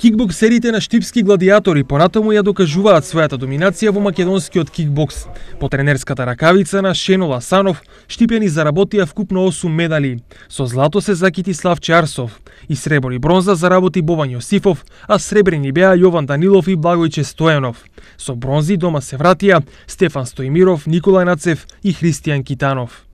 Кикбоксерите на штипски гладиатори понатаму ја докажуваат својата доминација во македонскиот кикбокс. По тренерската ракавица на Шенол Асанов, штипјани заработија вкупно 8 медали. Со злато се закити Славче Арсов и сребор и бронза заработи Бован Јосифов, а сребрени беа Јован Данилов и Благојче Стојанов. Со бронзи дома се вратија Стефан Стоимиров, Николај Нацев и Христијан Китанов.